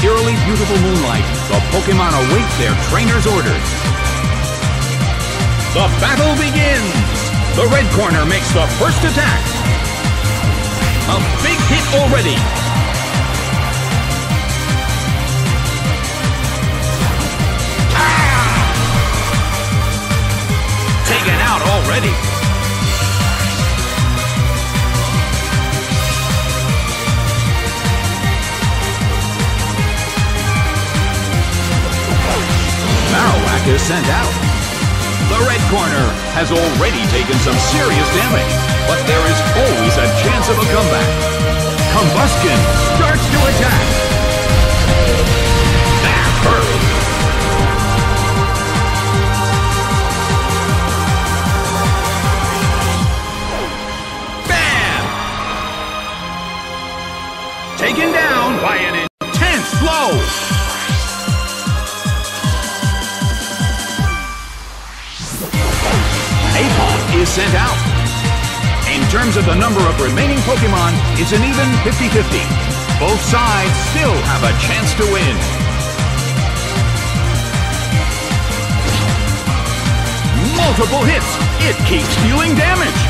by eerily beautiful moonlight, the Pokemon await their trainer's orders. The battle begins! The red corner makes the first attack. A big hit already. Ah! Taken out already. Sent out. The red corner has already taken some serious damage, but there is always a chance of a comeback. Combusken starts to attack. Is sent out. In terms of the number of remaining Pokemon, it's an even 50-50. Both sides still have a chance to win. Multiple hits! It keeps dealing damage!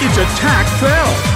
Its attack fell!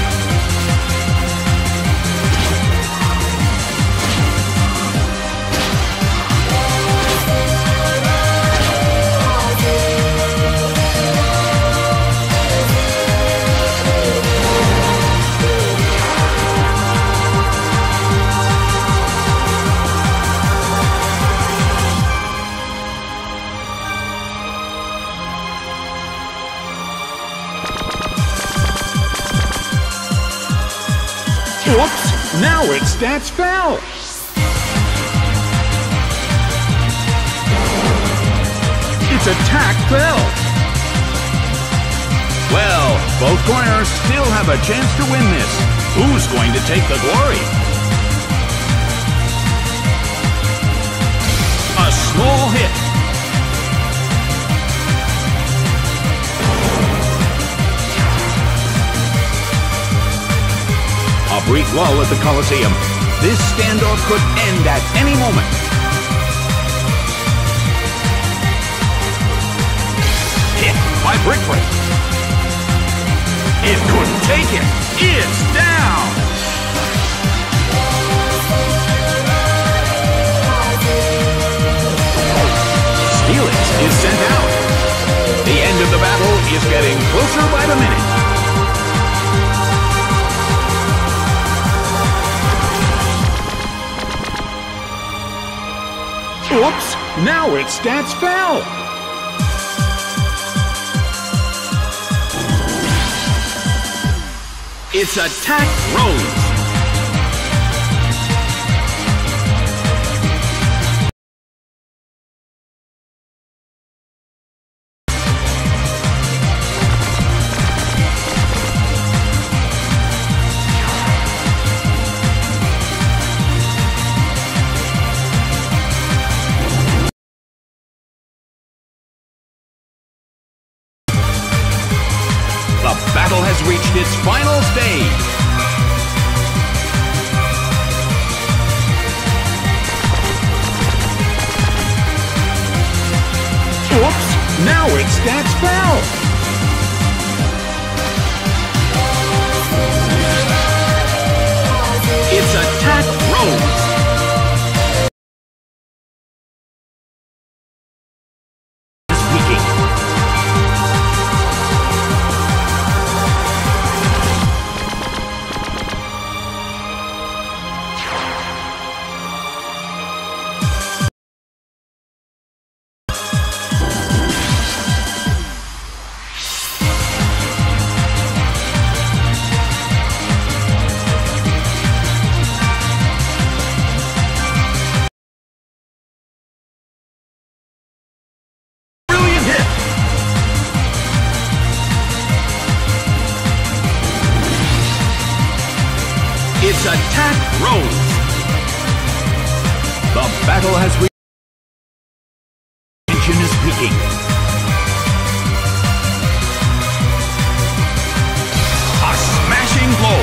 Oops! Now its stats fell! Its attack fell! Well, both corners still have a chance to win this. Who's going to take the glory? A small hit. A brief lull at the Coliseum. This standoff could end at any moment. Hit by Brick Break. It couldn't take it. It's down. Steelix is sent out. The end of the battle is getting closer by the minute. Now its stats fell! Its attack rose! Its stats fell. Battle has reached. Tension is peaking. A smashing blow.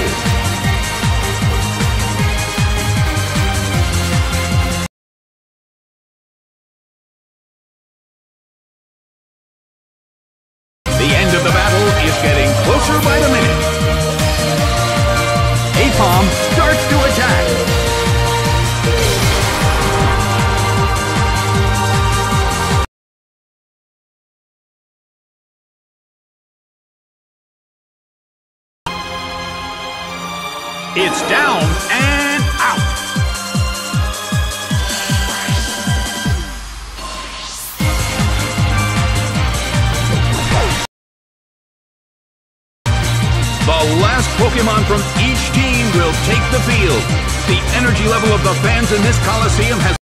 The end of the battle is getting closer by the minute. Aipom starts to attack. It's down and out. The last Pokemon from each team will take the field. The energy level of the fans in this Coliseum has